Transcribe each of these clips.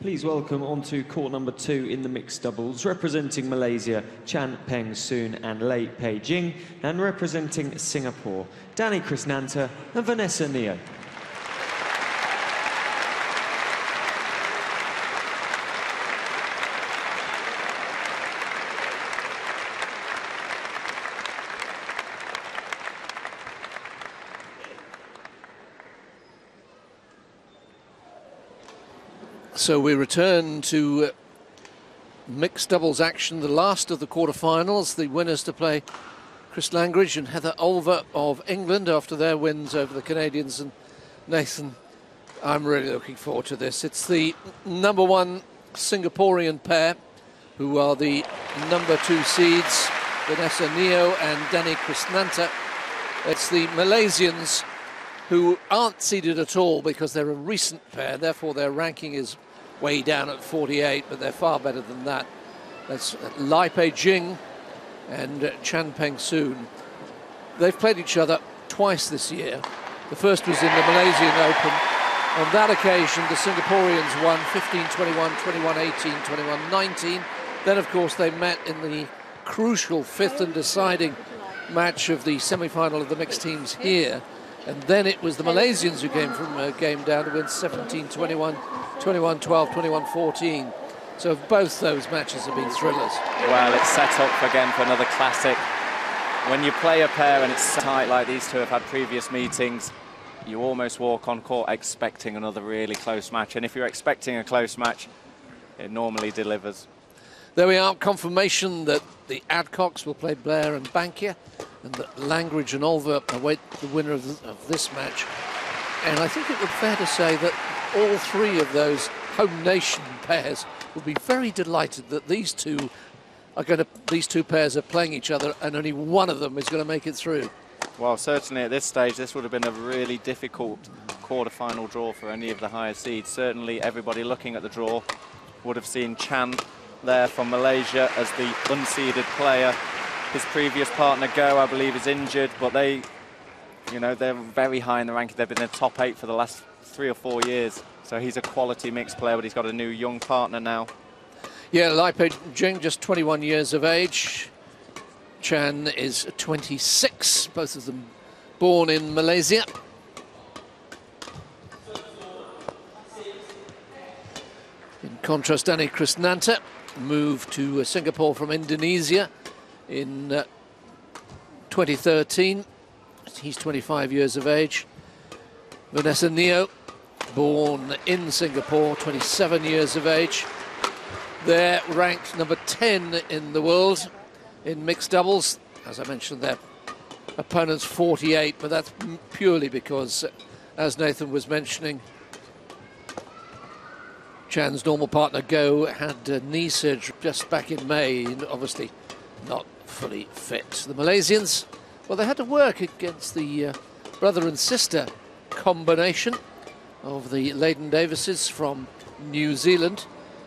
Please welcome onto court number two in the mixed doubles, representing Malaysia, Chan Peng Soon and Lai Pei Jing, and representing Singapore, Danny Chrisnanta and Vanessa Neo. So we return to uh, mixed doubles action, the last of the quarterfinals. The winners to play Chris Langridge and Heather Olver of England after their wins over the Canadians and Nathan. I'm really looking forward to this. It's the number one Singaporean pair who are the number two seeds, Vanessa Neo and Danny Chrisnanta. It's the Malaysians who aren't seeded at all because they're a recent pair, therefore their ranking is way down at 48, but they're far better than that. That's Lai Pei Jing and Chan Peng Soon. They've played each other twice this year. The first was in the Malaysian Open. On that occasion, the Singaporeans won 15-21, 21-18, 21-19. Then, of course, they met in the crucial fifth and deciding match of the semi-final of the mixed teams here. And then it was the Malaysians who came from uh, a game down to win 17-21, 21-12, 21-14. So both those matches have been thrillers. Well, it's set up again for another classic. When you play a pair and it's tight like these two have had previous meetings, you almost walk on court expecting another really close match. And if you're expecting a close match, it normally delivers. There we are, confirmation that the Adcocks will play Blair and Bankier and that Langridge and Olver await the winner of this match. And I think it would be fair to say that all three of those home nation pairs will be very delighted that these two are going to these two pairs are playing each other and only one of them is going to make it through. Well, certainly at this stage, this would have been a really difficult quarter-final draw for any of the higher seeds. Certainly everybody looking at the draw would have seen Chan there from Malaysia as the unseeded player his previous partner, Goh, I believe, is injured, but they, you know, they're very high in the ranking. They've been in the top eight for the last three or four years. So he's a quality mixed player, but he's got a new young partner now. Yeah, Lai Jing, just 21 years of age. Chan is 26, both of them born in Malaysia. In contrast, Danny Chrisnanta moved to Singapore from Indonesia in uh, 2013. He's 25 years of age. Vanessa Neo, born in Singapore, 27 years of age. They're ranked number 10 in the world in mixed doubles. As I mentioned, their opponent's 48, but that's purely because, as Nathan was mentioning, Chan's normal partner Goh had uh, knee surgery just back in May, obviously not fully fit. The Malaysians, well, they had to work against the uh, brother and sister combination of the Leydon-Davises from New Zealand,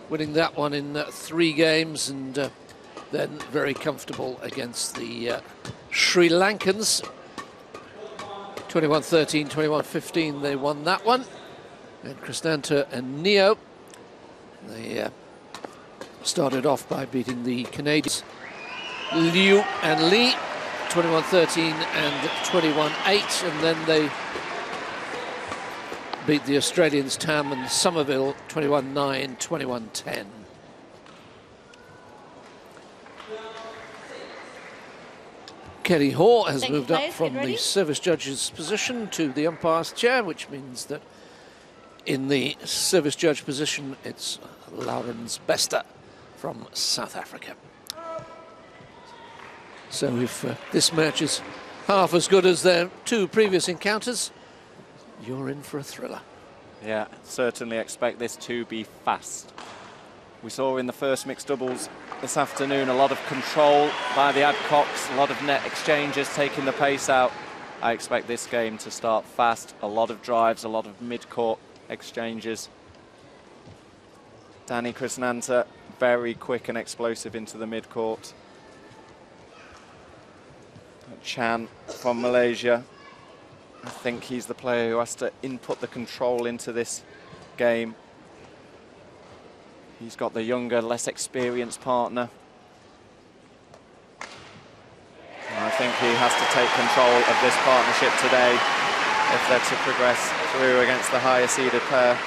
winning that one in uh, three games and uh, then very comfortable against the uh, Sri Lankans. 21-13, 21-15, they won that one. And Chrisnanta and Neo, they uh, started off by beating the Canadians Liu and Lee, 21-13 and 21-8, and then they beat the Australians Tam and Somerville 21-9, 21-10. Kelly Hoare has Thank moved up from the service judge's position to the umpire's chair, which means that in the service judge position, it's Laurens Bester from South Africa. So if uh, this match is half as good as their two previous encounters, you're in for a thriller. Yeah, certainly expect this to be fast. We saw in the first mixed doubles this afternoon a lot of control by the Adcocks, a lot of net exchanges taking the pace out. I expect this game to start fast, a lot of drives, a lot of mid-court exchanges. Danny Chrisnanta, very quick and explosive into the mid-court. Chan from Malaysia. I think he's the player who has to input the control into this game. He's got the younger, less experienced partner. And I think he has to take control of this partnership today if they're to progress through against the higher seeded pair.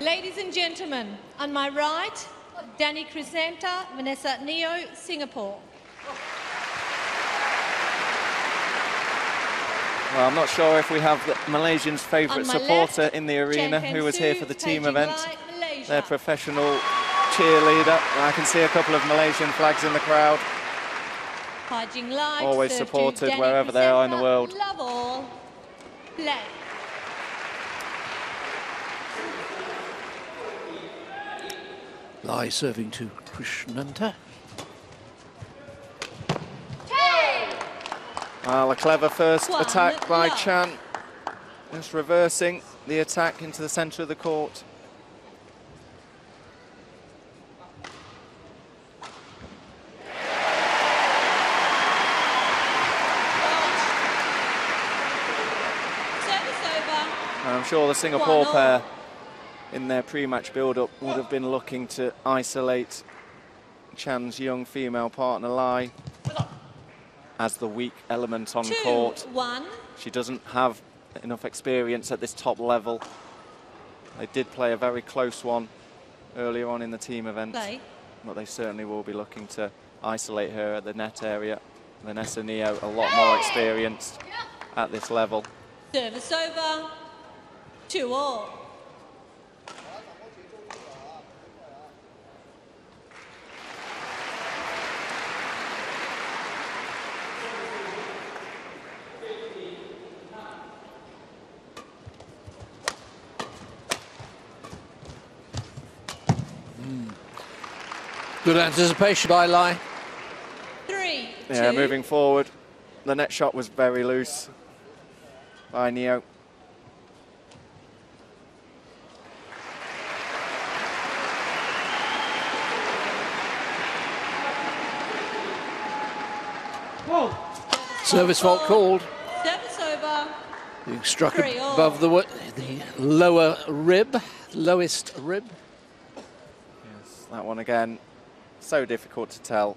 Ladies and gentlemen, on my right, Danny Chrisnanta, Vanessa Neo, Singapore. Well, I'm not sure if we have the Malaysian's favourite supporter left, in the arena Chen who was here for the team Beijing event. Light, Their professional cheerleader. And I can see a couple of Malaysian flags in the crowd. Beijing Light, Always supported Danny wherever they are in the world. Love. Play. Lai serving to Chrisnanta. Ah, well, a clever first One attack by love. Chan. Just reversing the attack into the centre of the court. I'm sure the Singapore pair in their pre-match build-up would have been looking to isolate Chan's young female partner Lai as the weak element on Two, court. one. She doesn't have enough experience at this top level. They did play a very close one earlier on in the team event, Play. but they certainly will be looking to isolate her at the net area. Vanessa Neo, a lot more experienced at this level. Service over. Two all. Good anticipation by Lai. Three, Yeah, two. moving forward. The net shot was very loose by Neo. Oh. Service fault called. Service over. Being struck Three oh. above the, the lower rib, lowest rib. Yes, That one again, so difficult to tell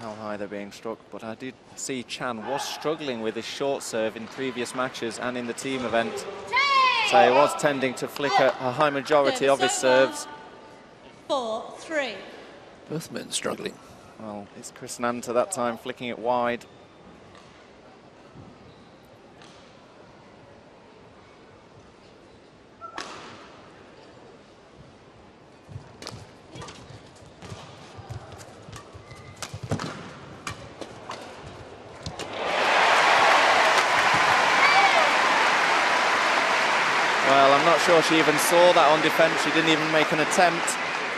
how high they're being struck. But I did see Chan was struggling with his short serve in previous matches and in the team event. So he was tending to flick a, a high majority of his serves. Four, three. Both men struggling. Well, it's Chrisnanta that time flicking it wide. Well, I'm not sure she even saw that on defence. She didn't even make an attempt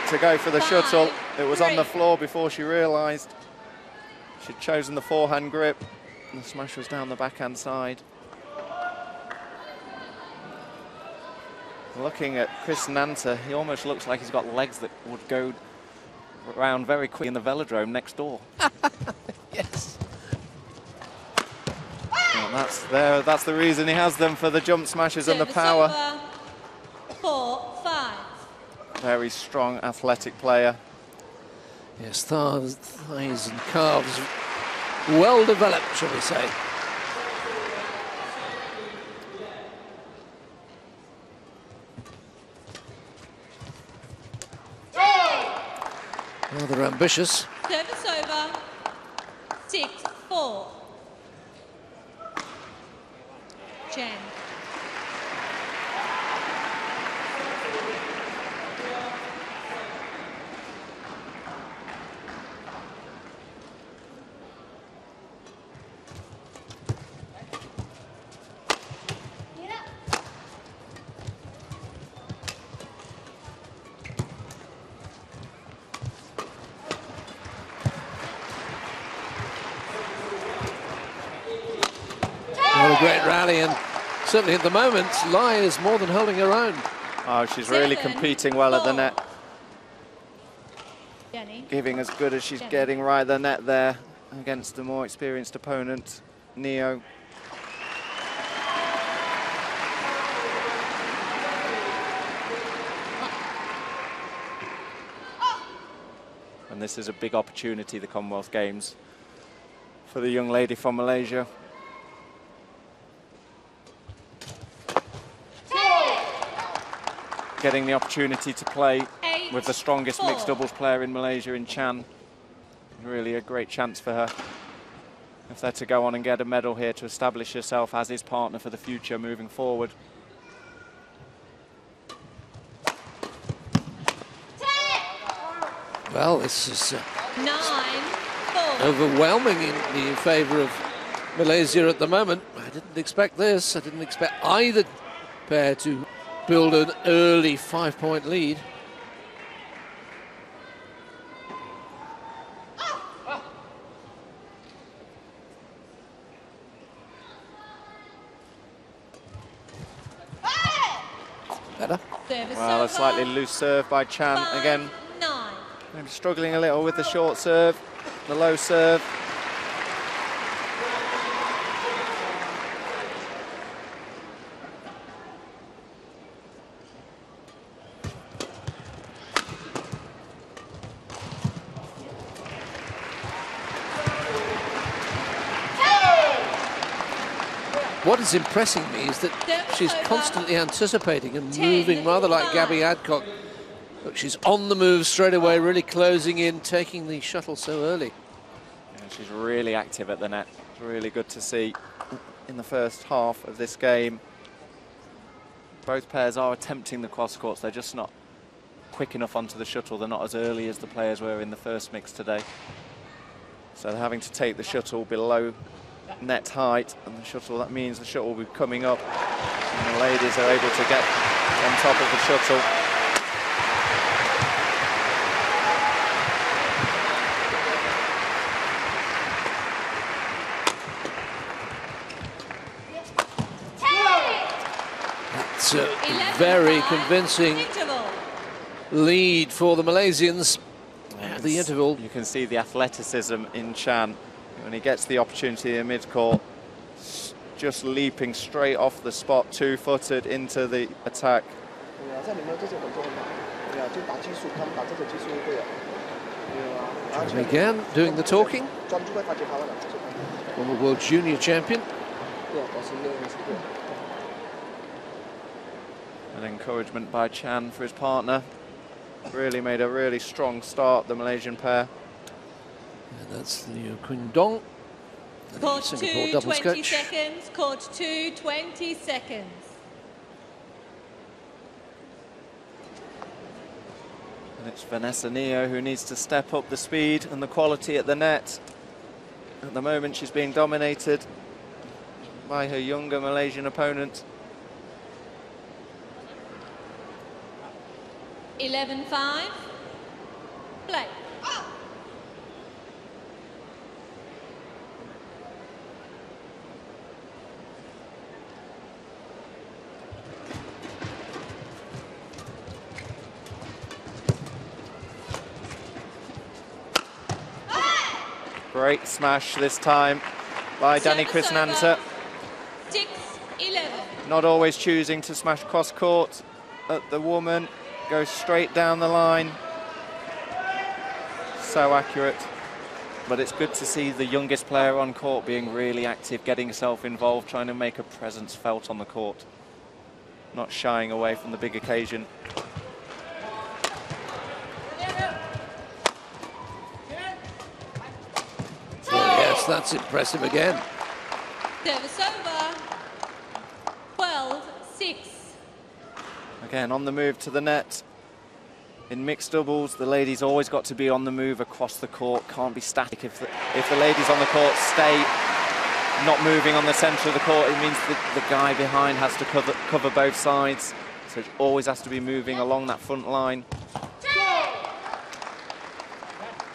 to go for the Five, shuttle. It was on the floor before she realised she'd chosen the forehand grip. And the smash was down the backhand side. Looking at Chrisnanta, he almost looks like he's got legs that would go around very quick in the velodrome next door. Yes. That's there. That's the reason he has them for the jump smashes and the power. over. Four, five. Very strong, athletic player. Yes, thighs, thighs and calves well developed, shall we say. Rather ambitious. Service over. Six, four. Chen. Certainly at the moment, Lai is more than holding her own. Oh, she's Seven, really competing well four. at the net. Jenny. Giving as good as she's Jenny. getting right the net there against the more experienced opponent, Neo. And this is a big opportunity, the Commonwealth Games, for the young lady from Malaysia. Getting the opportunity to play Eight, with the strongest four. mixed doubles player in Malaysia in Chan. Really a great chance for her. If they're to go on and get a medal here to establish herself as his partner for the future moving forward. Well, this is uh, Nine, four. overwhelming in, in favour of Malaysia at the moment. I didn't expect this. I didn't expect either pair to build an early five-point lead. Better. Well, a slightly loose serve by Chan Five, again. Nine. Maybe struggling a little with the short serve, the low serve. Is impressing me is that she's over. constantly anticipating and Ten, moving rather like nine. Gabby Adcock. But she's on the move straight away, really closing in, taking the shuttle so early. Yeah, she's really active at the net. It's really good to see in the first half of this game. Both pairs are attempting the cross courts. They're just not quick enough onto the shuttle. They're not as early as the players were in the first mix today. So they're having to take the shuttle below net height. And the shuttle, that means the shuttle will be coming up. And the ladies are able to get on top of the shuttle. It's a very convincing lead for the Malaysians. The interval, You can see the athleticism in Chan when he gets the opportunity in mid-court, just leaping straight off the spot, two-footed into the attack. And again, doing the talking. Former world junior champion. An encouragement by Chan for his partner. Really made a really strong start, the Malaysian pair. And that's Liu Qing Dong. and Court Singapore two, double 20 scratch. seconds. Court two, 20 seconds. And it's Vanessa Neo who needs to step up the speed and the quality at the net. At the moment, she's being dominated by her younger Malaysian opponent. 11-5. Play. Great smash this time by Danny Service Chrisnanta. over. 6-11. Not always choosing to smash cross court at the woman. Goes straight down the line. So accurate. But it's good to see the youngest player on court being really active, getting herself involved, trying to make her presence felt on the court. Not shying away from the big occasion. Yes, that's impressive again. Service over. 12-6. Again, on the move to the net. In mixed doubles, the ladies always got to be on the move across the court, can't be static. If the, if the ladies on the court stay not moving on the centre of the court, it means that the guy behind has to cover, cover both sides. So it always has to be moving along that front line.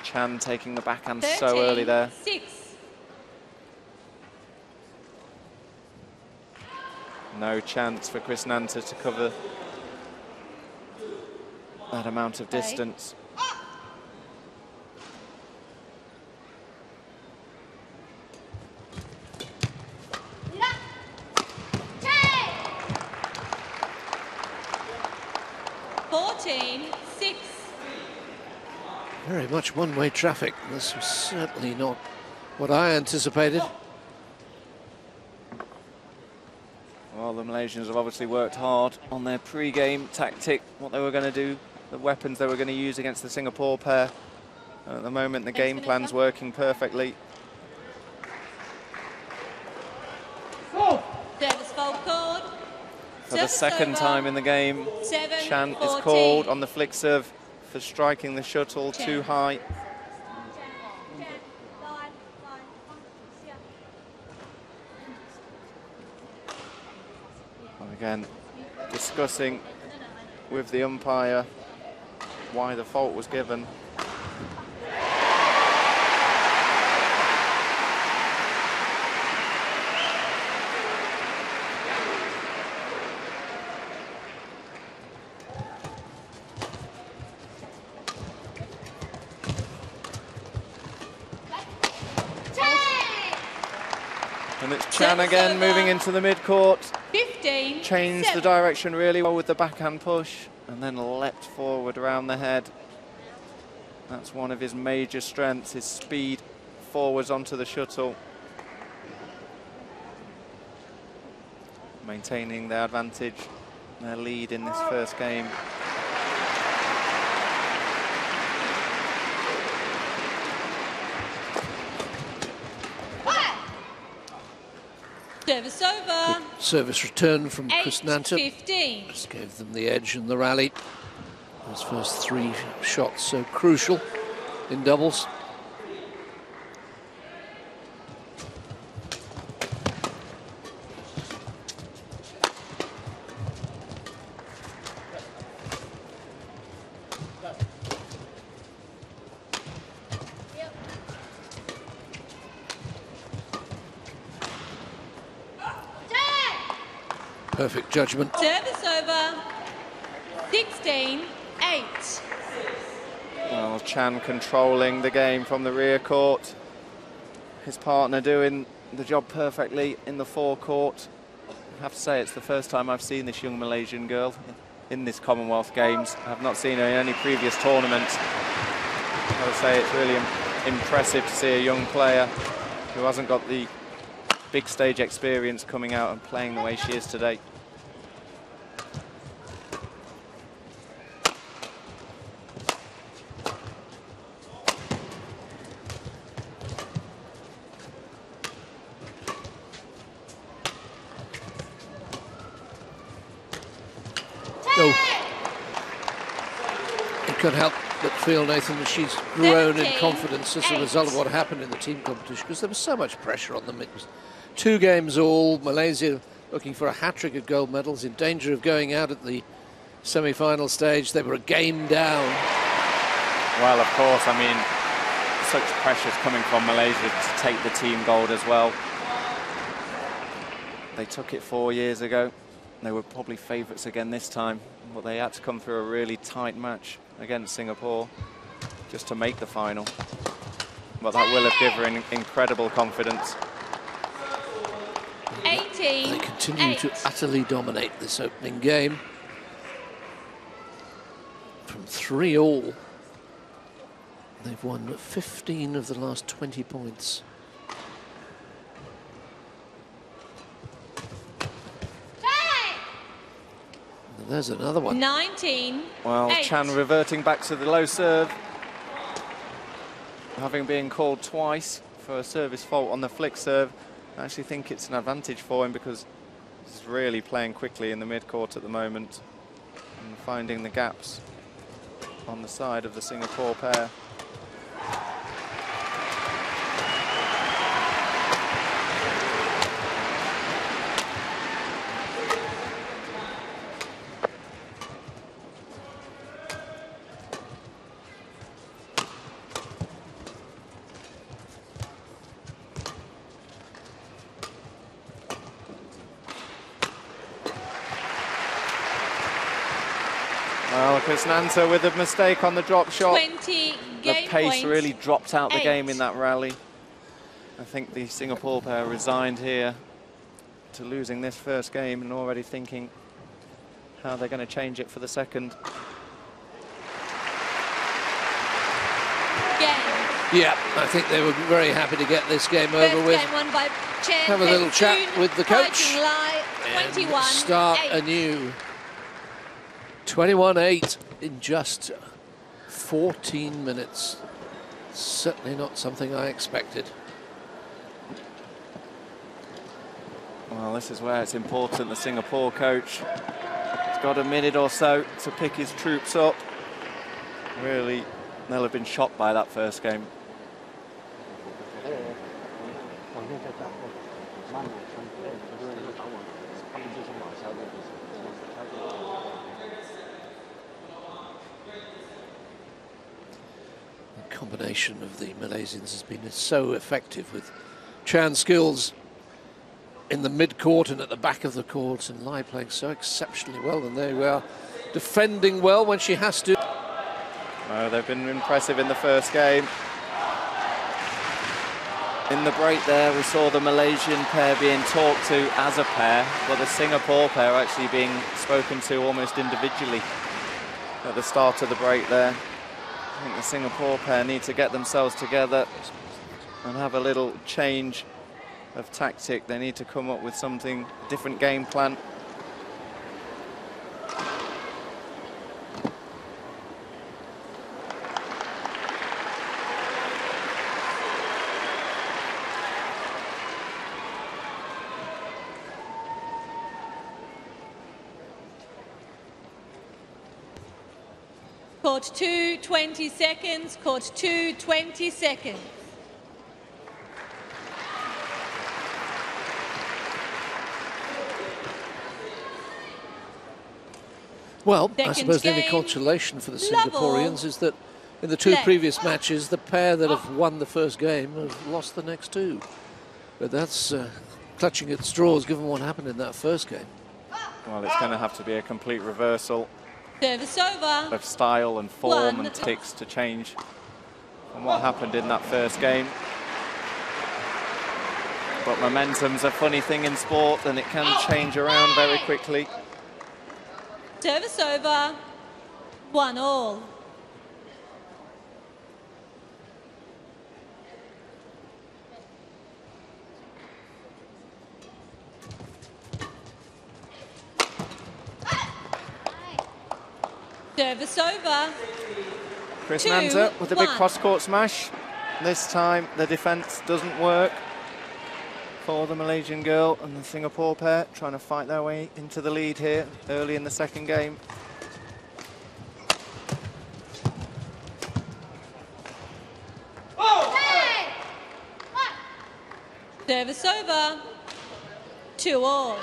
Chan taking the backhand so early there. 6. No chance for Chrisnanta to cover that amount of distance. Fourteen, six. Very much one-way traffic. This was certainly not what I anticipated. The Malaysians have obviously worked hard on their pre-game tactic, what they were going to do, the weapons they were going to use against the Singapore pair. And at the moment, the game plan's working perfectly. Service fault called. For the second time in the game, Seven, Chan is called on the flick serve for striking the shuttle too high. And again, discussing with the umpire why the fault was given. And it's Chan again moving into the mid-court. 15. changed the direction really well with the backhand push and then leapt forward around the head. That's one of his major strengths, his speed forwards onto the shuttle. Maintaining their advantage, their lead in this first game. Service over. Service return from Chris 8 Nanta. 15. Just gave them the edge in the rally. Those first three shots so crucial in doubles. Perfect judgment. Service over. 16. 8. Well, Chan controlling the game from the rear court. His partner doing the job perfectly in the forecourt. I have to say, it's the first time I've seen this young Malaysian girl in this Commonwealth Games. I've not seen her in any previous tournaments. I would say it's really impressive to see a young player who hasn't got the big stage experience coming out and playing the way she is today. Oh. It could help but feel, Nathan, that she's grown in confidence as a result of what happened in the team competition because there was so much pressure on them. It was two games all. Malaysia looking for a hat trick of gold medals, in danger of going out at the semi final stage. They were a game down. Well, of course, I mean, such pressure's coming from Malaysia to take the team gold as well. They took it four years ago. They were probably favourites again this time, but they had to come through a really tight match against Singapore just to make the final. But that will have given her in- incredible confidence. 18. They continue to utterly dominate this opening game. From three all, they've won 15 of the last 20 points. There's another one. 19. Well, eight. Chan reverting back to the low serve, having been called twice for a service fault on the flick serve. I actually think it's an advantage for him because he's really playing quickly in the mid-court at the moment and finding the gaps on the side of the Singapore pair. Well, Nanta with a mistake on the drop shot. 20. the pace point. really dropped out the game in that rally. I think the Singapore pair resigned here to losing this first game and already thinking how they're going to change it for the second. Yeah, I think they were very happy to get this game First over with. game won by Chan Have a little Peng chat Soon, with the coach Hai Jing and 21 start 8. anew. 21-8 in just 14 minutes. Certainly not something I expected. Well, this is where it's important. The Singapore coach has got a minute or so to pick his troops up. Really, they'll have been shocked by that first game. Of the Malaysians has been so effective with Chan skills in the mid-court and at the back of the court and Lai playing so exceptionally well and they were defending well when she has to. Uh, they've been impressive in the first game. In the break there, we saw the Malaysian pair being talked to as a pair, but the Singapore pair actually being spoken to almost individually at the start of the break there. I think the Singapore pair need to get themselves together and have a little change of tactic. They need to come up with something, different game plan. Court 2, 20 seconds. Court 2, 20 seconds. Well, I Second suppose the only consolation for the level. Singaporeans is that in the two Play. previous matches, the pair that have won the first game have lost the next two. But that's uh, clutching at straws given what happened in that first game. Well, it's going to have to be a complete reversal Service over. of style and form One. and ticks to change from what happened in that first game. But momentum's a funny thing in sport and it can oh. change around very quickly. Service over. One all. Service over. Chris Two, Nanta with a big cross-court smash. This time the defence doesn't work for the Malaysian girl and the Singapore pair trying to fight their way into the lead here early in the second game. Service over. Two all.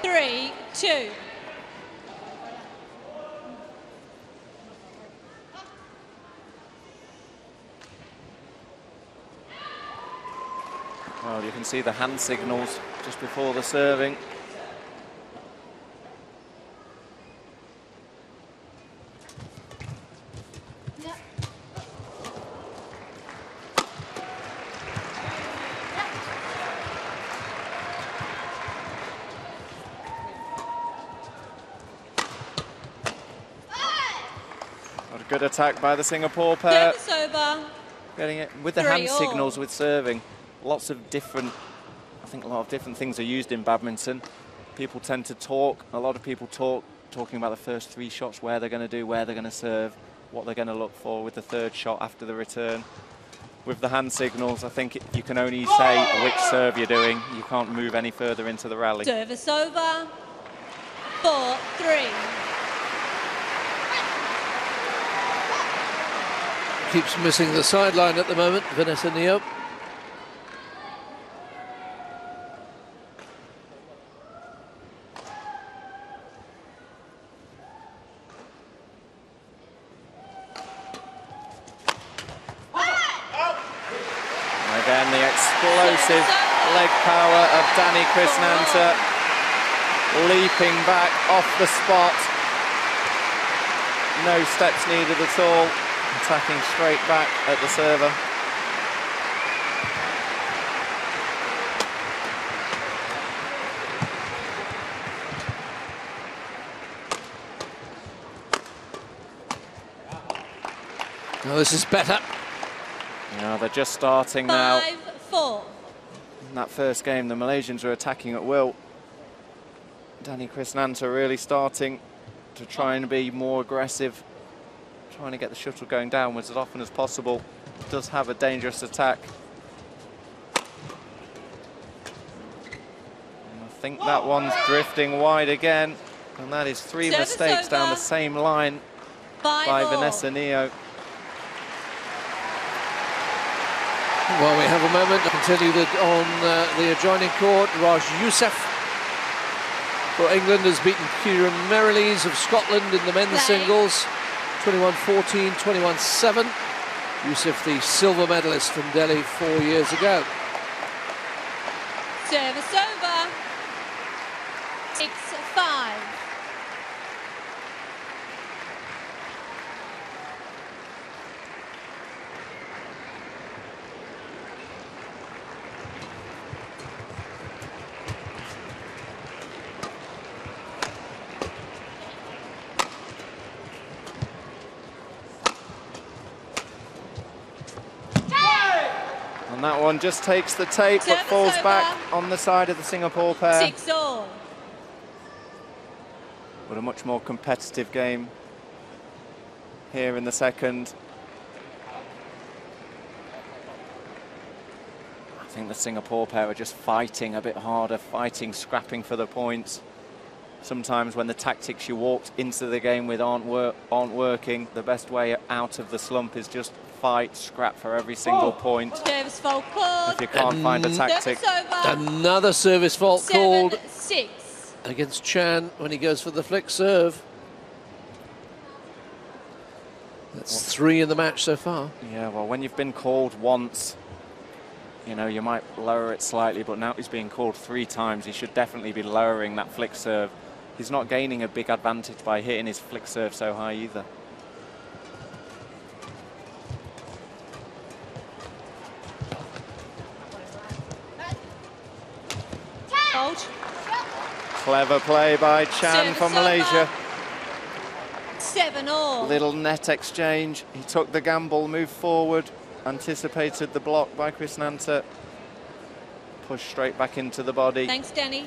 Three, two. Well, you can see the hand signals just before the serving. Good attack by the Singapore pair. Service over. Getting it with the Three hand all. signals with serving. Lots of different, I think a lot of different things are used in badminton. People tend to talk, a lot of people talk, talking about the first three shots, where they're going to do, where they're going to serve, what they're going to look for with the third shot after the return. With the hand signals, I think it, you can only say which serve you're doing. You can't move any further into the rally. Service over. Four, three. Keeps missing the sideline at the moment, Vanessa Neo. Again, the explosive leg power of Danny Chrisnanta. leaping back off the spot. No steps needed at all. Attacking straight back at the server. Oh, this is better. Yeah, they're just starting now. Five, four. In that first game, the Malaysians were attacking at will. Danny Chrisnanta really starting to try and be more aggressive, trying to get the shuttle going downwards as often as possible. Does have a dangerous attack. And I think that one's drifting wide again. And that is three Service mistakes down the same line Five by all. Vanessa Neo. While we have a moment, I can tell you that on uh, the adjoining court, Rajiv Ouseph for England has beaten Kieran Merrilees of Scotland in the men's Play. singles, 21-14, 21-7. Ouseph, the silver medalist from Delhi four years ago. Service over. Six, five. And that one just takes the tape but falls back on the side of the Singapore pair. Six all. But a much more competitive game here in the second. I think the Singapore pair are just fighting a bit harder, fighting, scrapping for the points. Sometimes when the tactics you walked into the game with aren't, wor- aren't working, the best way out of the slump is just fight, scrap for every single oh. point. Service full court. If you can't find a tactic, Service. Another service fault Seven, called six. against Chan when he goes for the flick serve. That's three in the match so far. Yeah, well, when you've been called once, you know, you might lower it slightly, but now he's being called three times. He should definitely be lowering that flick serve. He's not gaining a big advantage by hitting his flick serve so high either. Hold. Clever play by Chan from. Malaysia. Seven all. Little net exchange. He took the gamble, moved forward, anticipated the block by Chrisnanta. Pushed straight back into the body. Thanks, Danny.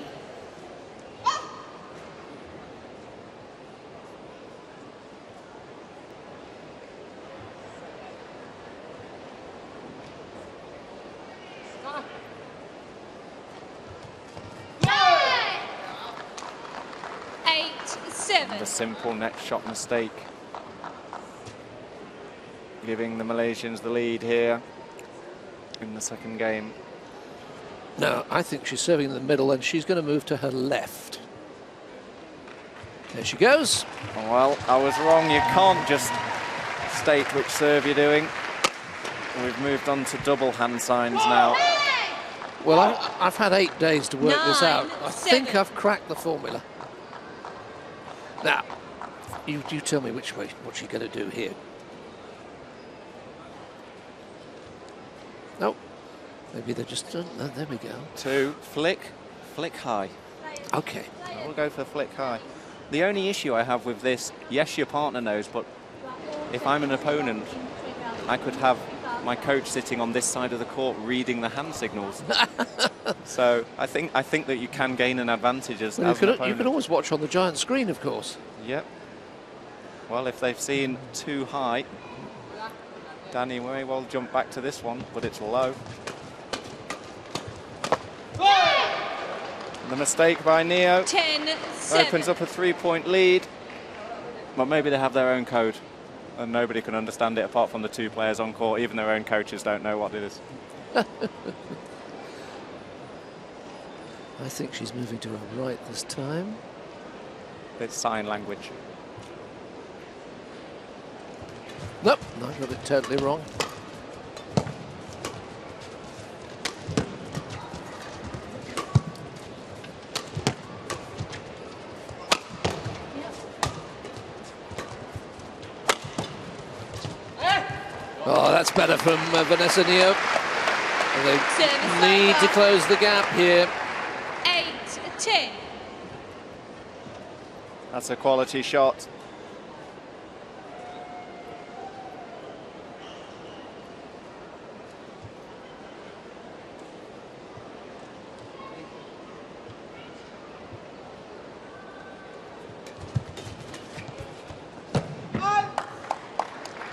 Eight, seven. The simple net shot mistake. Giving the Malaysians the lead here in the second game. No, I think she's serving in the middle and she's going to move to her left. There she goes. Well, I was wrong. You can't just state which serve you're doing. We've moved on to double hand signs now. Well, I, I've had eight days to work this out. Nine, I think. I've cracked the formula. Now, you, you tell me which way, what she's going to do here. No, maybe they're just, oh, no, there we go. Two, flick, flick high. Okay. I will go for flick high. The only issue I have with this, yes, your partner knows, but if I'm an opponent, I could have my coach sitting on this side of the court reading the hand signals. so I think I think that you can gain an advantage as, Well, you, as an can, you can always watch on the giant screen, of course. Yep. Well, if they've seen too high, Danny may well jump back to this one, but it's low. The mistake by Neo Ten, seven. opens up a three-point lead, but maybe they have their own code, and nobody can understand it apart from the two players on court. Even their own coaches don't know what it is. I think she's moving to her right this time. It's sign language. Nope, I got it totally wrong. That's better from uh, Vanessa Neo. They Service need to close the gap here. 8 10. That's a quality shot.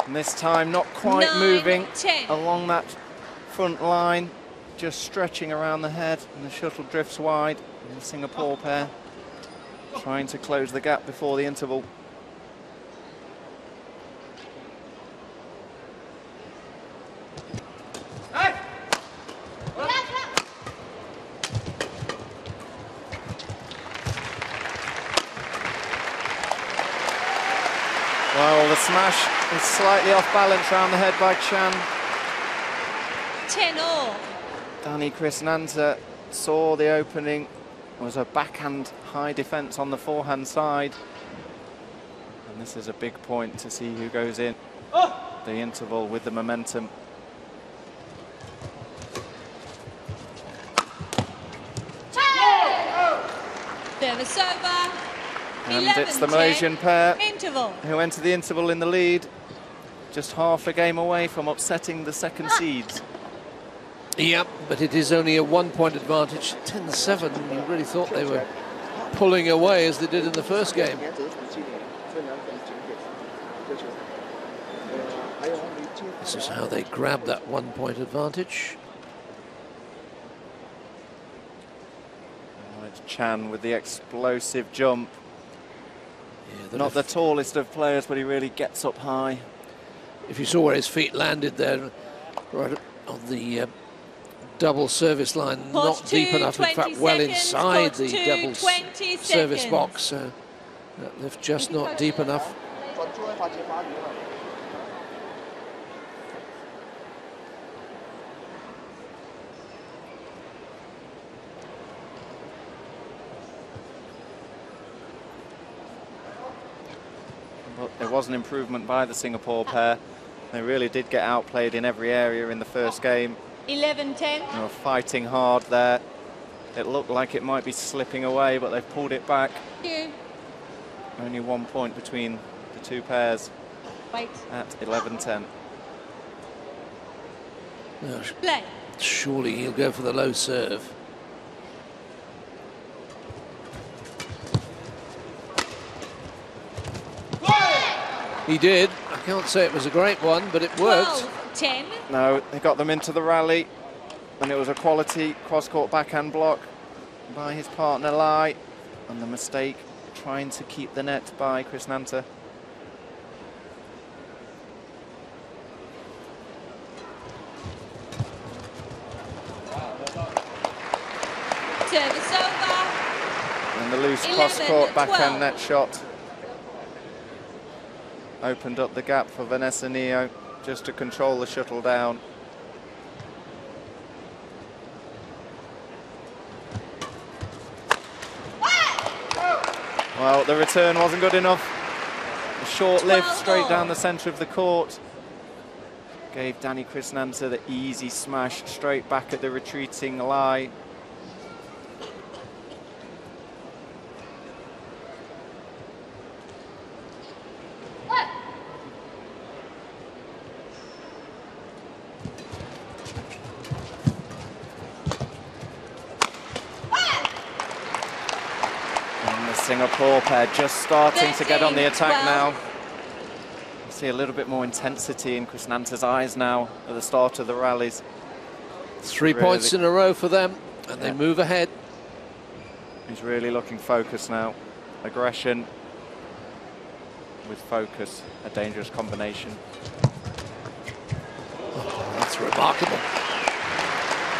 And this time not quite Nine, moving 10. along that front line, just stretching around the head, and the shuttle drifts wide. And the Singapore oh. pair trying to close the gap before the interval. Well, the smash is slightly off balance round the head by Chan. 10 all. Danny Chrisnanta saw the opening, was a backhand high defence on the forehand side. And this is a big point to see who goes in the interval with the momentum. Service over. And 11 it's the 10. Malaysian pair Interval. who enter the interval in the lead, just half a game away from upsetting the second seeds. Yep, but it is only a one-point advantage, 10-7. You really thought they were pulling away as they did in the first game. This is how they grab that one-point advantage. Chan with the explosive jump. Yeah, Not the tallest of players, but he really gets up high. If you saw where his feet landed there, right on the uh, double service line, not two, deep enough, in fact, well inside the double service box. Uh, that lift just not deep enough. Well, there was an improvement by the Singapore pair. They really did get outplayed in every area in the first game. 11 10. They were fighting hard there. It looked like it might be slipping away, but they've pulled it back. You. Only one point between the two pairs Wait. at 11-10. No, sh- Play. surely he'll go for the low serve. He did. I can't say it was a great one, but it worked. 12 10. No, they got them into the rally, and it was a quality cross-court backhand block by his partner Lai, and the mistake trying to keep the net by Chrisnanta. Service over. And the loose 11, cross-court backhand 12. net shot opened up the gap for Vanessa Neo just to control the shuttle down. Well, the return wasn't good enough. A short lift straight down the centre of the court. Gave Danny Chrisnanta the easy smash straight back at the retreating Lai. And the Singapore pair just starting to get on the attack 12. now. See a little bit more intensity in Chrisnanta's eyes now at the start of the rallies. Three Really- points in a row for them, and they move ahead. He's really looking focused now. Aggression with focus, a dangerous combination. That's remarkable.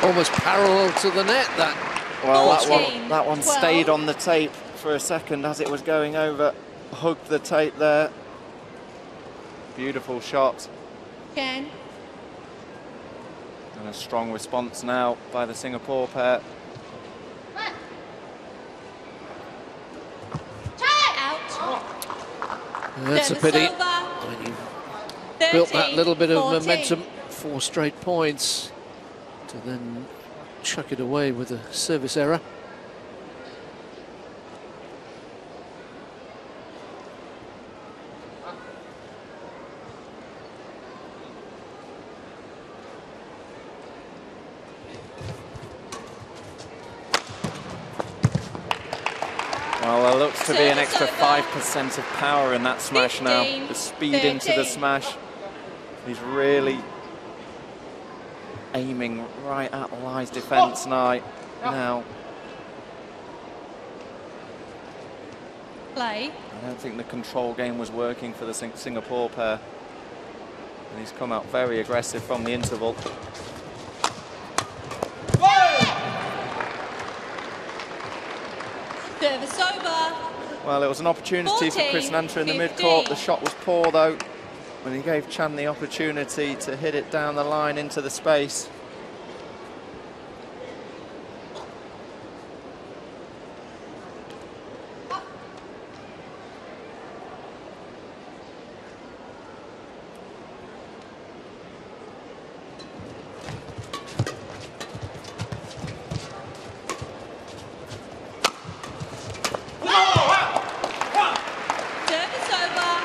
Almost parallel to the net, that. Well, that one, that one stayed on the tape for a second as it was going over. Hugged the tape there. Beautiful shot Can. and a strong response now by the Singapore pair. That's a pity. When you built that little bit of 14. momentum four straight points to then chuck it away with a service error. Well, there looks to be an extra 5% of power in that smash now. The speed into the smash. He's really aiming right at Lai's defence now. Now, Play. I don't think the control game was working for the Sing Singapore pair. And he's come out very aggressive from the interval. Service over. Well, it was an opportunity for Chris 14, Nanta in the 15. mid-court. The shot was poor, though, when he gave Chan the opportunity to hit it down the line into the space. Service over.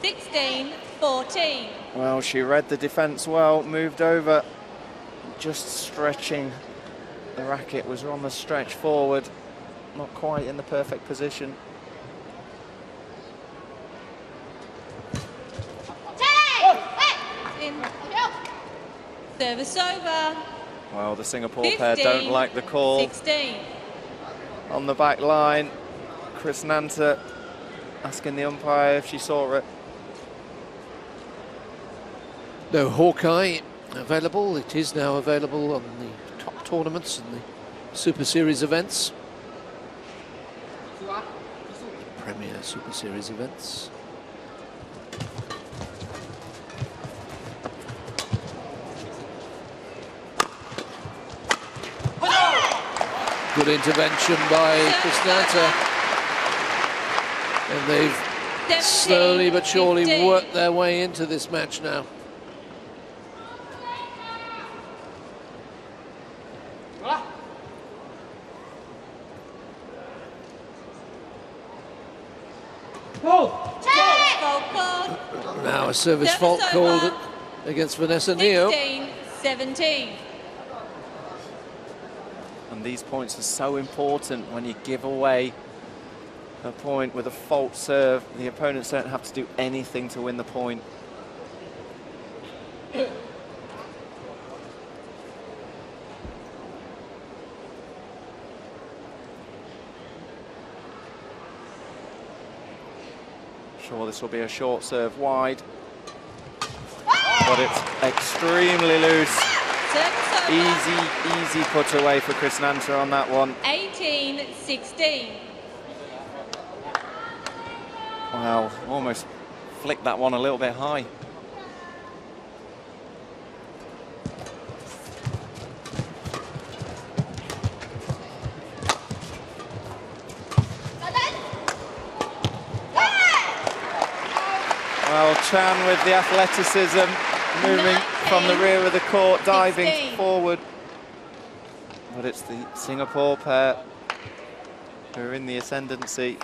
16, 14. Well, she read the defence well, moved over, just stretching. The racket was on the stretch forward, not quite in the perfect position. Service over. Well, the Singapore pair don't like the call. 16. On the back line, Chrisnanta asking the umpire if she saw it. No Hawkeye available. It is now available on the top tournaments and the Super Series events. Premier Super Series events. Good intervention by Chrisnanta. And they've slowly but surely worked their way into this match now. Fault called. Now a service Service fault called over. against Vanessa Neo. 16, 17. And these points are so important when you give away a point with a fault serve. The opponents don't have to do anything to win the point. Sure, this will be a short serve wide. But it's extremely loose. Easy, easy put away for Chrisnanta on that one. 18, 16. Wow, almost flicked that one a little bit high. Well, Chan with the athleticism, moving from the rear of the court, diving 16. forward. But it's the Singapore pair who are in the ascendancy.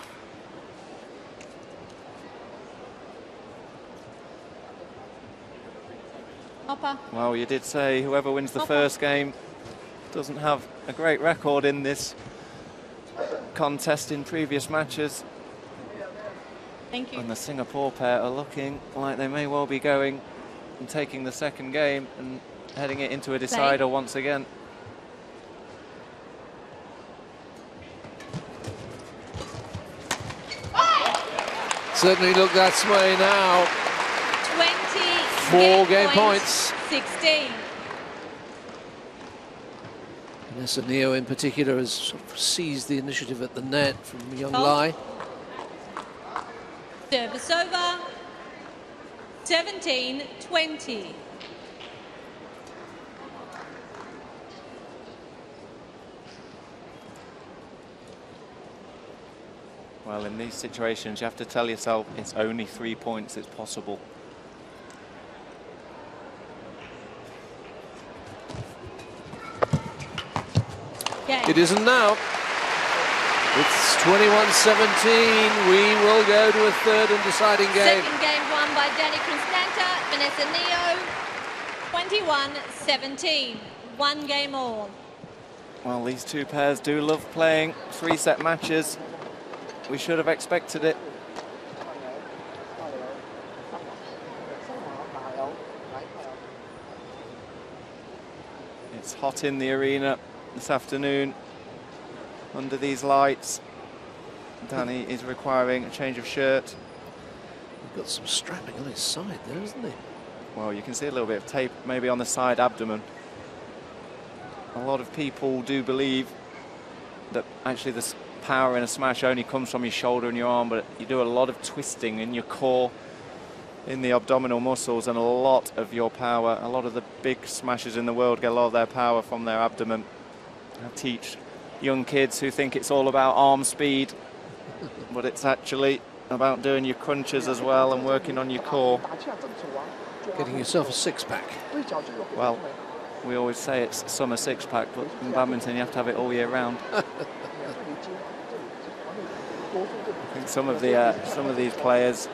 Hopper. Well, you did say whoever wins the first game doesn't have a great record in this contest in previous matches. Thank you. And the Singapore pair are looking like they may well be going and taking the second game and heading it into a decider once again. Certainly look that way now. 20. Four net game points. 16. Vanessa Neo in particular has sort of seized the initiative at the net from Young. Lai. Service over. 17 20. Well, in these situations, you have to tell yourself it's only three points, it's possible. It isn't now. It's 21-17. We will go to a third and deciding game. Second game won by Danny Chrisnanta, Vanessa Neo. 21-17. One game all. Well, these two pairs do love playing three-set matches. We should have expected it. It's hot in the arena this afternoon under these lights. Danny is requiring a change of shirt. He's got some strapping on his side there, isn't he? Well, you can see a little bit of tape maybe on the side abdomen. A lot of people do believe that actually the power in a smash only comes from your shoulder and your arm, but you do a lot of twisting in your core, in the abdominal muscles, and a lot of your power, a lot of the big smashers in the world get a lot of their power from their abdomen. I teach young kids who think it's all about arm speed, but it's actually about doing your crunches as well and working on your core. Getting yourself a six-pack. Well, we always say it's summer six pack, but in badminton you have to have it all year round. I think some of the uh, some of these players,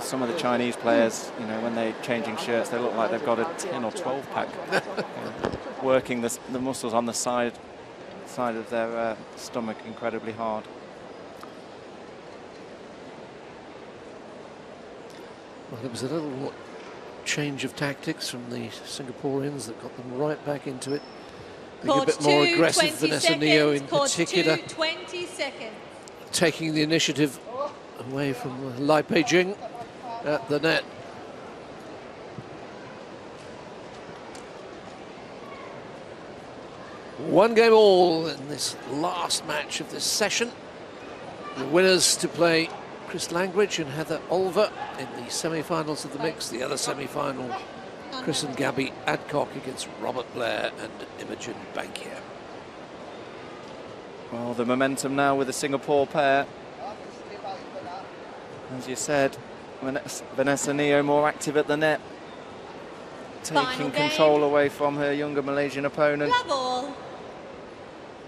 some of the Chinese players, you know, when they're changing shirts, they look like they've got a 10 or 12 pack, you know, working the, the muscles on the side side of their uh, stomach incredibly hard. Well, it was a little change of tactics from the Singaporeans that got them right back into it. Being a Court bit more two, aggressive, 20 Vanessa Neo in seconds. Court particular, two, 20 seconds. taking the initiative away from Lai Pei Jing at the net. One game all in this last match of this session. The winners to play Chris Langridge and Heather Olver in the semi-finals of the mix. The other semi-final, Chris and Gabby Adcock against Robert Blair and Imogen Bankier. Well, the momentum now with the Singapore pair. As you said, Vanessa- Vanessa Neo more active at the net, taking control away from her younger Malaysian opponent. Love all.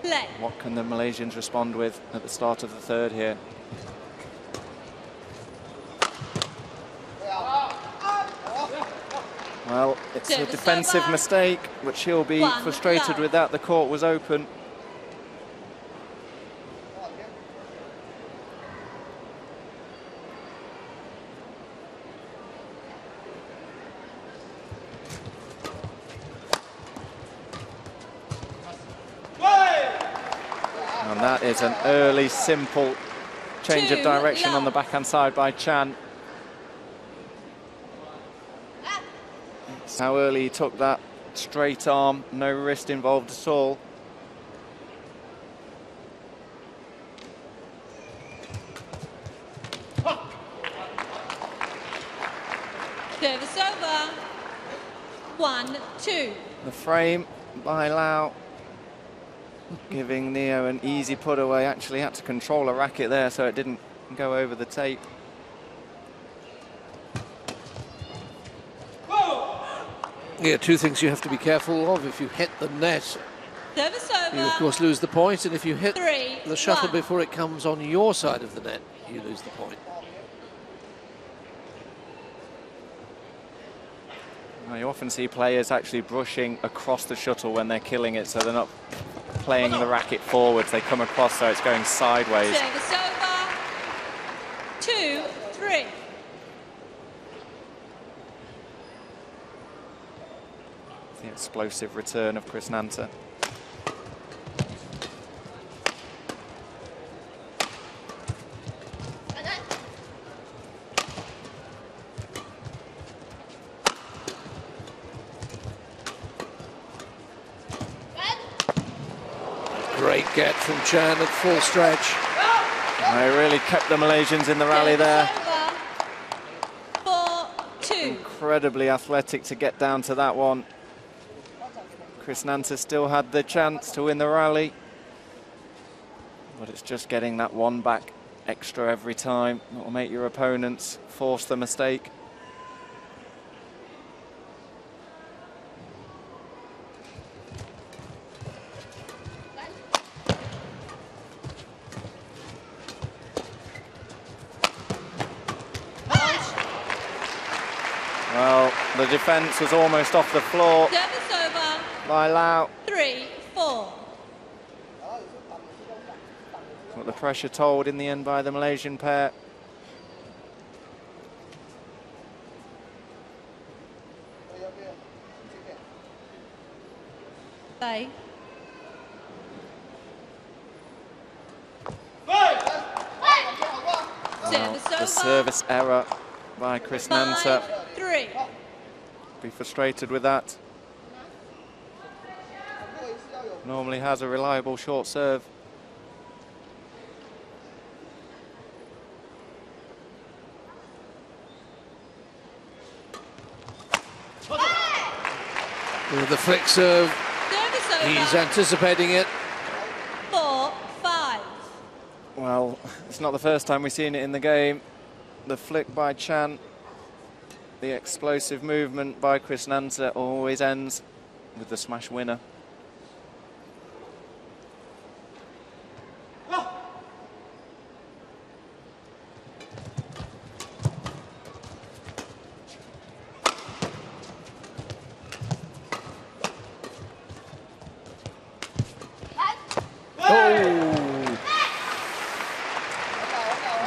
Play. What can the Malaysians respond with at the start of the third here? Well, it's a defensive mistake, which he'll be frustrated with that. The court was open. Is an early, simple change of Two direction on the backhand side by Chan. How early he took that straight arm, no wrist involved at all. Service over. One, two. The frame by Lau, giving Neo an easy put away. Actually had to control a racket there so it didn't go over the tape. Yeah, two things you have to be careful of. If you hit the net, you of course lose the point, and if you hit Three, the shuttle one. before it comes on your side of the net, you lose the point. Now, you often see players actually brushing across the shuttle when they're killing it, so they're not playing the racket forwards. They come across so it's going sideways. Two, three. The explosive return of Chrisnanta. Great get from Chan at full stretch. They really kept the Malaysians in the rally there. Four, two. Incredibly athletic to get down to that one. Chrisnanta still had the chance to win the rally. But it's just getting that one back extra every time that will make your opponents force the mistake. the defence was almost off the floor Service over. by Lau. Three, four. But the pressure told in the end by the Malaysian pair. Play. Service The service error by Chrisnanta. Three. Be frustrated with that. Normally has a reliable short serve. With the flick serve, he's anticipating it. Four, five. Well, it's not the first time we've seen it in the game. The flick by Chan, the explosive movement by Chrisnanta always ends with the smash winner. Oh!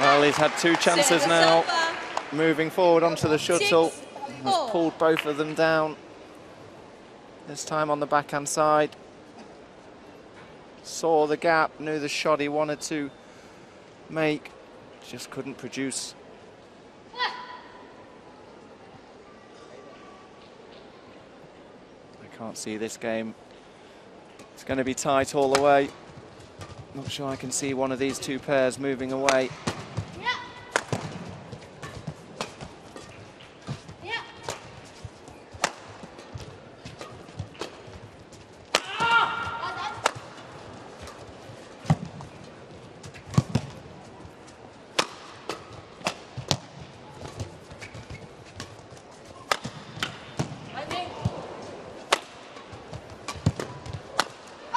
Well, he's had two chances now. Moving forward onto the shuttle. Has pulled both of them down. This time on the backhand side. Saw the gap, knew the shot he wanted to make. Just couldn't produce. I can't see this game. It's going to be tight all the way. Not sure I can see one of these two pairs moving away.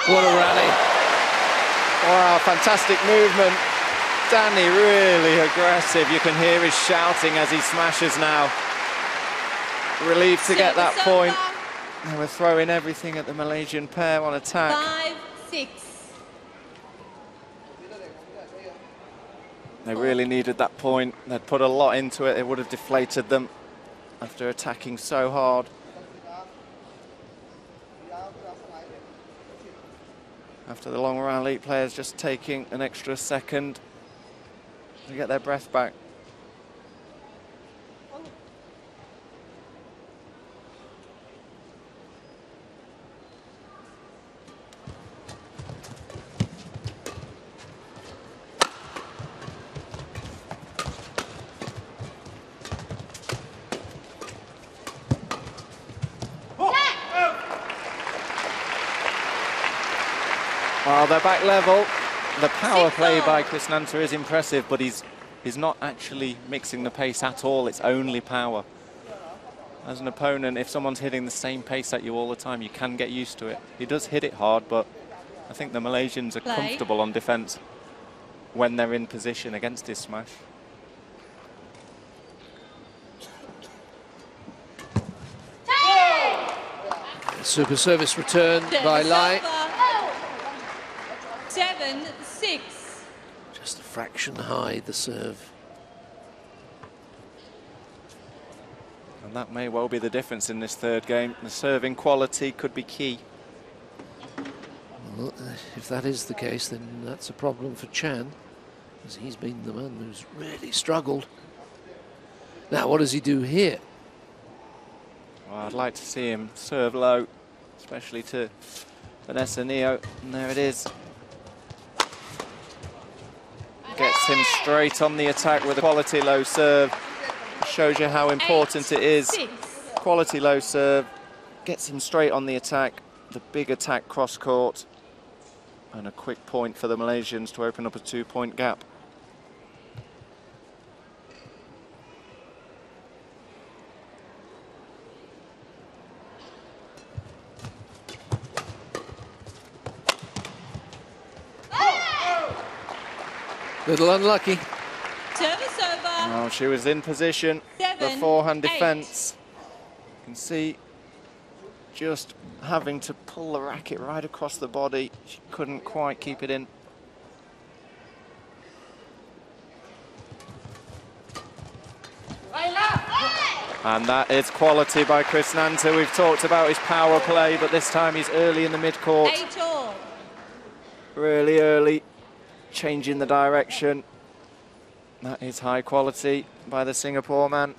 What a rally. Wow, fantastic movement. Danny really aggressive. You can hear his shouting as he smashes now. Relieved to get that point. They were throwing everything at the Malaysian pair on attack. Five, six. They really needed that point. They'd put a lot into it. It would have deflated them after attacking so hard. After the long rally, players just taking an extra second to get their breath back. Level. The power play by Chrisnanta is impressive, but he's he's not actually mixing the pace at all. It's only power. As an opponent, if someone's hitting the same pace at you all the time, you can get used to it. He does hit it hard, but I think the Malaysians are Play. comfortable on defence when they're in position against his smash. Super service return by Service Lai. Over. Seven, six. Just a fraction high, the serve. And that may well be the difference in this third game. The serving quality could be key. Well, if that is the case, then that's a problem for Chan, as he's been the man who's really struggled. Now, what does he do here? Well, I'd like to see him serve low, especially to Vanessa Neo. And there it is. Gets him straight on the attack with a quality low serve. Shows you how important Eight, it is. Six. Quality low serve. Gets him straight on the attack. The big attack cross court. And a quick point for the Malaysians to open up a two point gap. Little unlucky. Service over. Oh, she was in position. the forehand eight. defence. You can see just having to pull the racket right across the body. She couldn't quite keep it in. And that is quality by Chrisnanta. We've talked about his power play, but this time he's early in the mid-court. Really early, changing the direction. That is high quality by the Singapore man.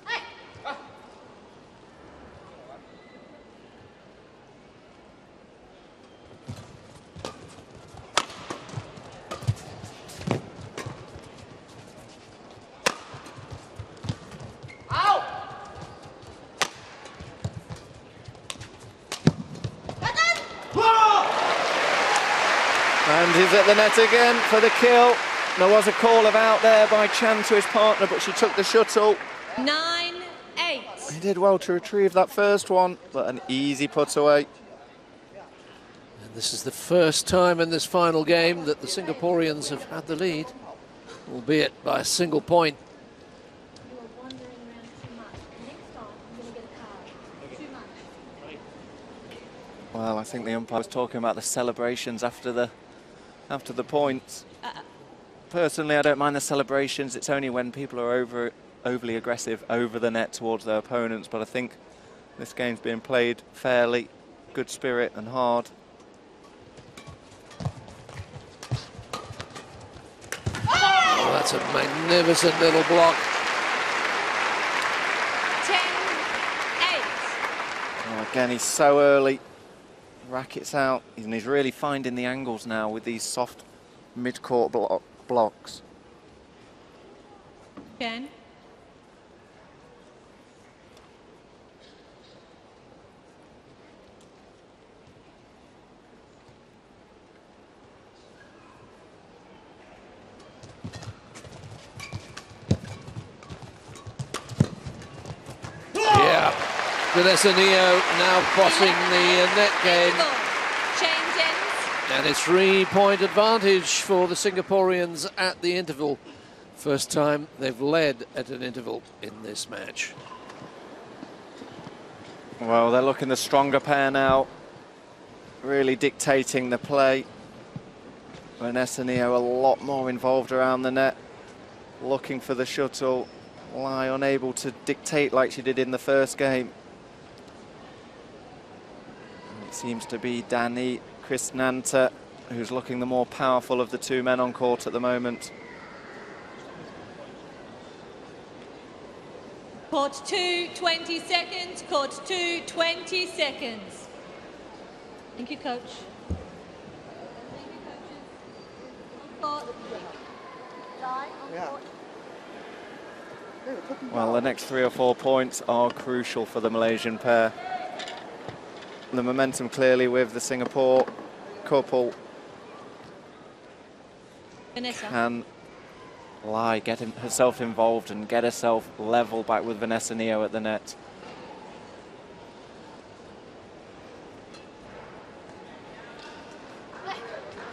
He's at the net again for the kill. There was a call of out there by Chan to his partner, but she took the shuttle. Nine, eight. He did well to retrieve that first one, but an easy put away. And this is the first time in this final game that the Singaporeans have had the lead, albeit by a single point. Well, I think the umpire was talking about the celebrations after the after the points. Personally, I don't mind the celebrations. It's only when people are over overly aggressive over the net towards their opponents. But I think this game's being played fairly, good spirit and hard. Oh, that's a magnificent little block. Ten, eight. Oh, again, he's so early. Rackets out, and he's really finding the angles now with these soft mid-court blo blocks. Ten. Yeah. Vanessa Neo now bossing the net game. Eight all. Change ends. And it's three-point advantage for the Singaporeans at the interval. First time they've led at an interval in this match. Well, they're looking the stronger pair now, really dictating the play. Vanessa Neo a lot more involved around the net, looking for the shuttle, Lai unable to dictate like she did in the first game. It seems to be Danny Chrisnanta who's looking the more powerful of the two men on court at the moment. Court two, 20 seconds. Court two, 20 seconds. Thank you, coach. Thank you, coaches. On court. Line, on Yeah. Well, the next three or four points are crucial for the Malaysian pair. The momentum clearly with the Singapore couple Vanessa. can Lai, get him, herself involved and get herself level back with Vanessa Neo at the net.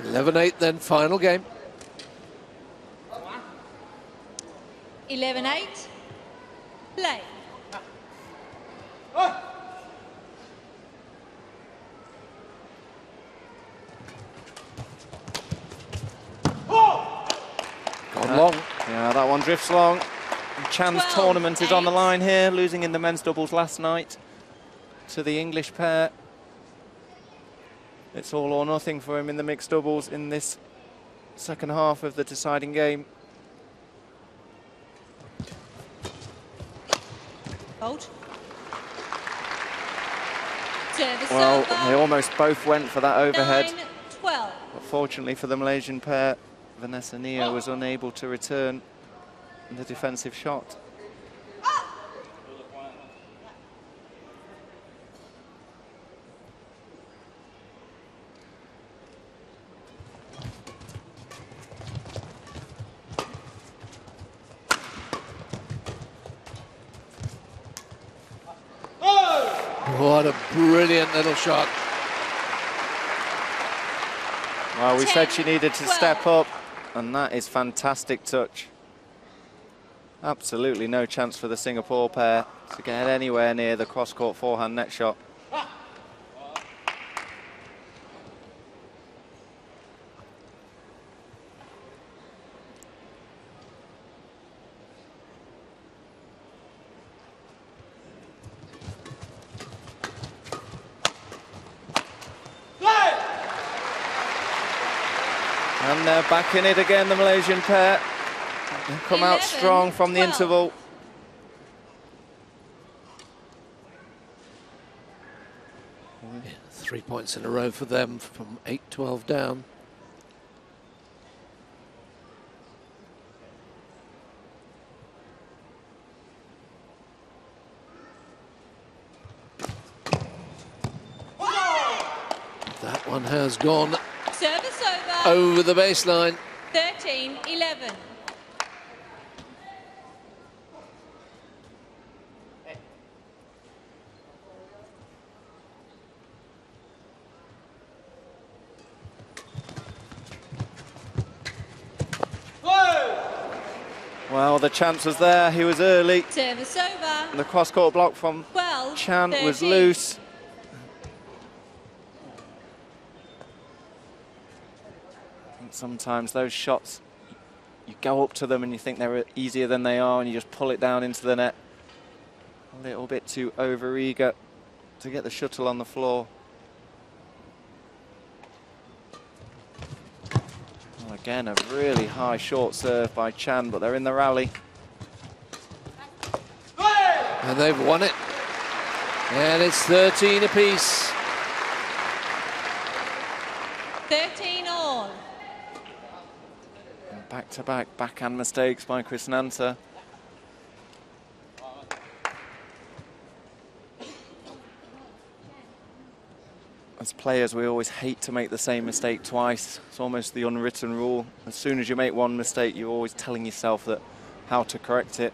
Eleven eight, then final game. 11 8. Play. Gone long. Yeah, that one drifts long. Chan's 12, tournament is on the line here, losing in the men's doubles last night to the English pair. It's all or nothing for him in the mixed doubles in this second half of the deciding game. Hold. Well, they almost both went for that overhead. 9 12. But fortunately for the Malaysian pair, Vanessa Neo was unable to return the defensive shot. What a brilliant little shot. Well, we said she needed to 12. step up, and that is fantastic touch. Absolutely no chance for the Singapore pair to get anywhere near the cross-court forehand net shot. And they're back in it again, the Malaysian pair. They come out strong from the 12. interval. Three points in a row for them from 8-12 down. That one has gone Service over. over the baseline. 13 11. Well, the chance was there. He was early. Service over. The cross-court block from 12 Chan was loose. Sometimes those shots, you go up to them and you think they're easier than they are, and you just pull it down into the net. A little bit too over-eager to get the shuttle on the floor. Well, again, a really high short serve by Chan, but they're in the rally. And they've won it. And it's 13 apiece. 13 all. Back-to-back backhand mistakes by Chrisnanta. As players, we always hate to make the same mistake twice. It's almost the unwritten rule. As soon as you make one mistake, you're always telling yourself that how to correct it.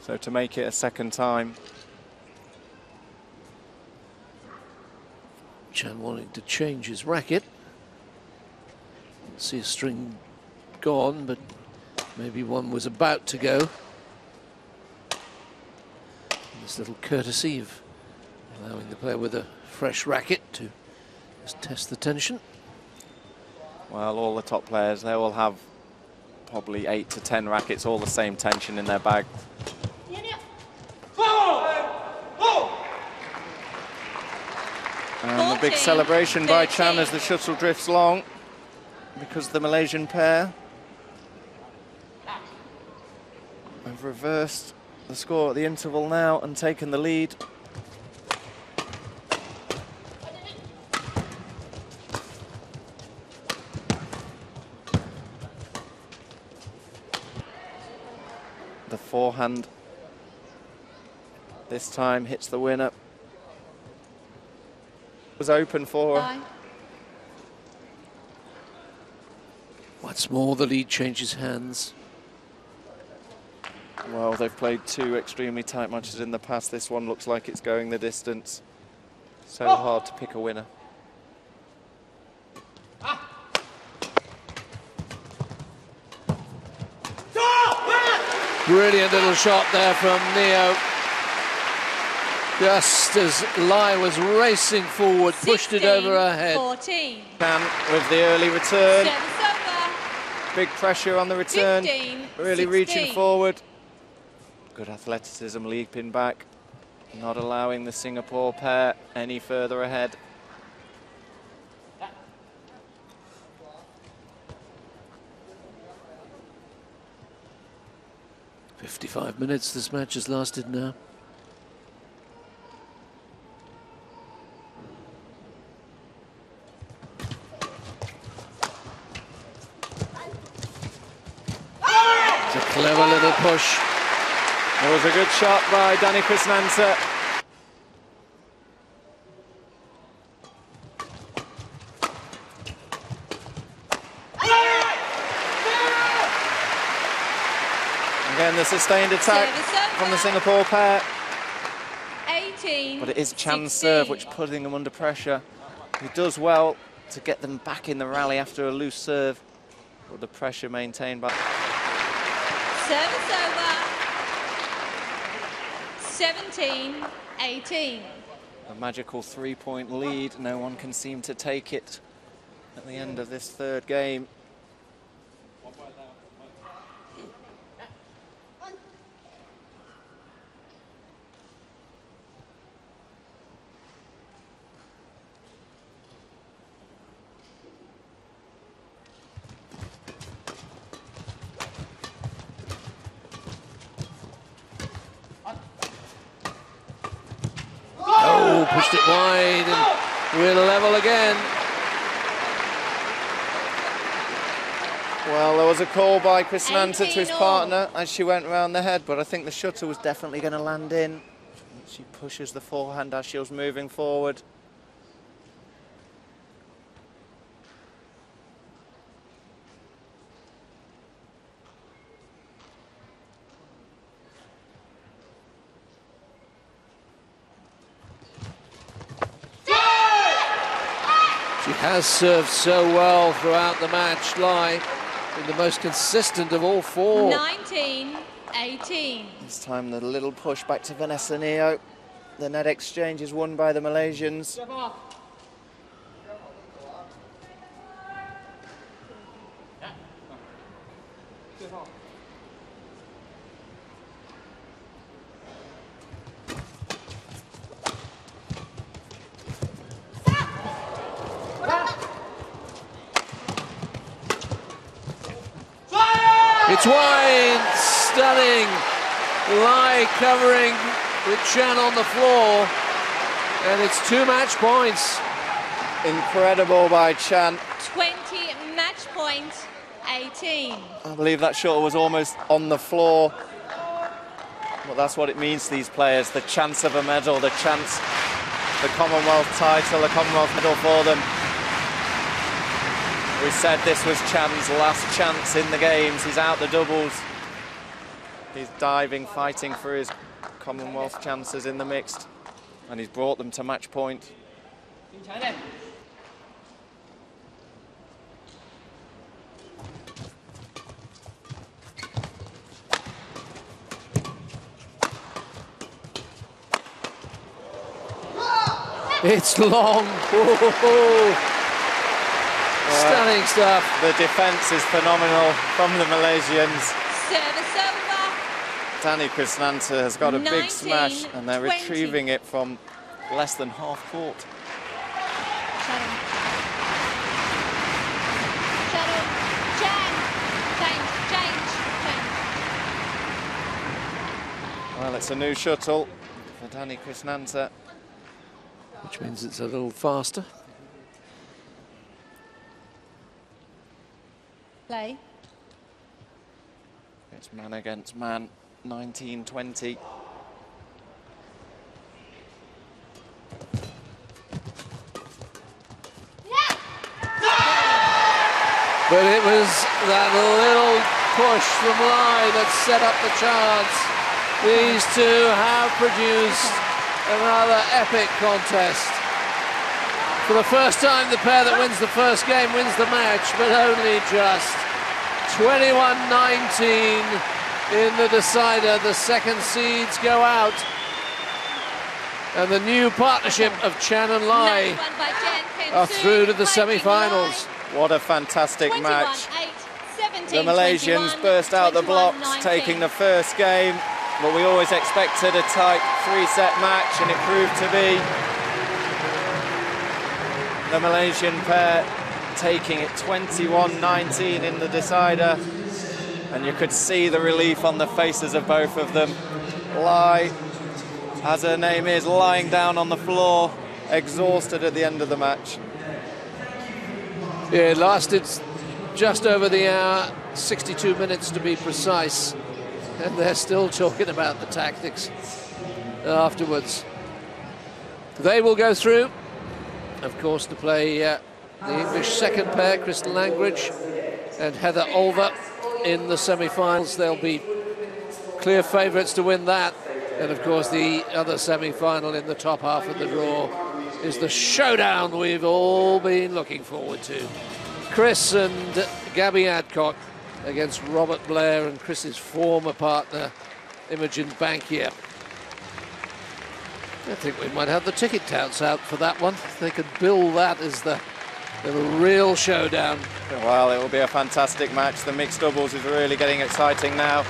So to make it a second time, Chan wanting to change his racket. See a string gone, but maybe one was about to go. This little courtesy of allowing the player with a fresh racket to just test the tension. well, all the top players, they all have probably eight to 10 rackets, all the same tension in their bag. And the big celebration by Chan as the shuttle drifts long because the Malaysian pair have reversed the score at the interval now and taken the lead. The forehand this time hits the winner. Was open for her. Bye. Once more, the lead changes hands. Well, they've played two extremely tight matches in the past. This one looks like it's going the distance. So oh. hard to pick a winner. Brilliant little shot there from Neo. Just as Lai was racing forward, pushed it over her head. 14. Chan with the early return. Big pressure on the return. 15, Really reaching forward. Good athleticism leaping back. Not allowing the Singapore pair any further ahead. Fifty-five minutes this match has lasted now. Clever little push. It was a good shot by Danny Chrisnanta. Again, the sustained attack from the Singapore pair. 18. But it is Chan's 16. serve which putting them under pressure. He does well to get them back in the rally after a loose serve. But the pressure maintained by Service over. 17 18. A magical three-point lead. No one can seem to take it at the end of this third game. Pushed it wide and we're level again. Well, there was a call by Chrisnanta to his partner as she went round the head, but I think the shuttle was definitely going to land in. She pushes the forehand as she was moving forward. She has served so well throughout the match, Lai, been the most consistent of all four. 19 18. This time the little push back to Vanessa Neo. The net exchange is won by the Malaysians. It's wide, stunning. Lai covering with Chan on the floor. And it's two match points. Incredible by Chan. 20 match point 18. I believe that shuttle was almost on the floor. Well, that's what it means to these players the chance of a medal, the chance, the Commonwealth title, the Commonwealth medal for them. We said this was Chan's last chance in the games. He's out the doubles. He's diving, fighting for his Commonwealth chances in the mixed, and he's brought them to match point. It's long. Oh, Whoa. Stunning stuff. The defence is phenomenal from the Malaysians. Service over. Danny Chrisnanta has got a big smash and they're 20. retrieving it from less than half court. Shadow. Shadow. Change. Change. Change. Well, it's a new shuttle for Danny Chrisnanta. Which means it's a little faster. Play. It's man against man, 19-20. But it was that little push from Lai that set up the chance. These two have produced another epic contest. For the first time, the pair that wins the first game wins the match, but only just. 21-19 in the decider. The second seeds go out. And the new partnership of Chan and Lai Nice one by Jen Pin are through to the semi-finals. What a fantastic match. The Malaysians burst out the blocks, 19. taking the first game. But we always expected a tight three-set match, and it proved to be. The Malaysian pair taking it 21-19 in the decider. And you could see the relief on the faces of both of them. Lai, as her name is, lying down on the floor, exhausted at the end of the match. Yeah, it lasted just over the hour, 62 minutes to be precise. And they're still talking about the tactics afterwards. They will go through, of course, to play uh, the English second pair, Crystal Langridge and Heather Olver in the semi-finals. They'll be clear favourites to win that. And of course, the other semi-final in the top half of the draw is the showdown we've all been looking forward to. Chris and Gabby Adcock against Robert Blair and Chris's former partner, Imogen Bankier. I think we might have the ticket touts out for that one. They could bill that as the, the real showdown. Well, it will be a fantastic match. The mixed doubles is really getting exciting now.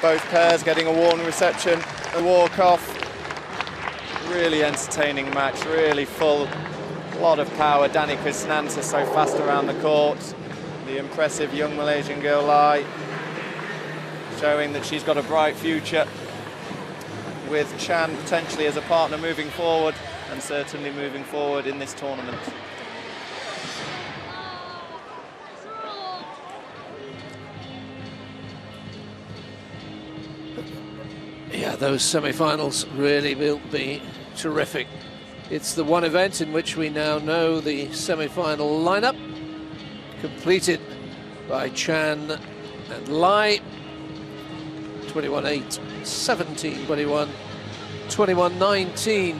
Both pairs getting a warm reception. A walk-off. Really entertaining match, really full. A lot of power. Danny Chrisnanta so fast around the court. The impressive young Malaysian girl Lai showing that she's got a bright future with Chan potentially as a partner moving forward and certainly moving forward in this tournament. Yeah, those semi-finals really will be terrific. It's the one event in which we now know the semi-final lineup, completed by Chan and Lai. 21-8, 17-21, 21-19.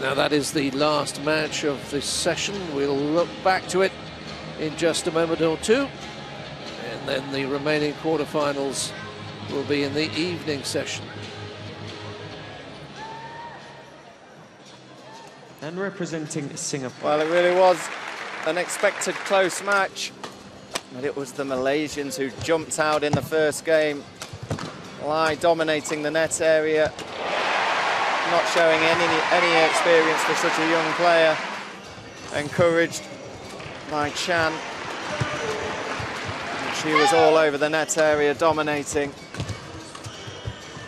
Now that is the last match of this session. We'll look back to it in just a moment or two. And then the remaining quarterfinals will be in the evening session. And representing Singapore. Well, it really was an expected close match. It was the Malaysians who jumped out in the first game. Lai dominating the net area. Not showing any, any experience for such a young player. Encouraged by Chan. She was all over the net area, dominating.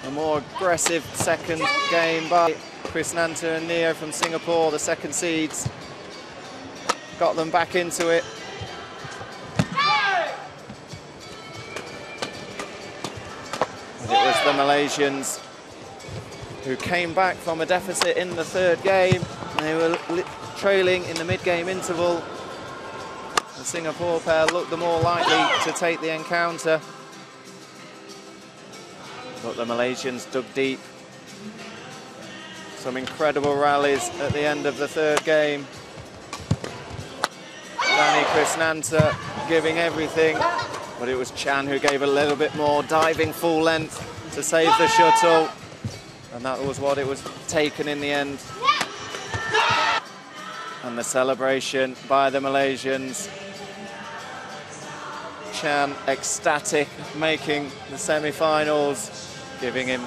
A more aggressive second game by Chrisnanta and Neo from Singapore, the second seeds. Got them back into it. It was the Malaysians who came back from a deficit in the third game. They were trailing in the mid-game interval. The Singapore pair looked the more likely to take the encounter. But the Malaysians dug deep. Some incredible rallies at the end of the third game. Danny Chrisnanta giving everything, but it was Chan who gave a little bit more, diving full length to save the shuttle. And that was what it was taken in the end. And the celebration by the Malaysians. Chan ecstatic, making the semi-finals, giving him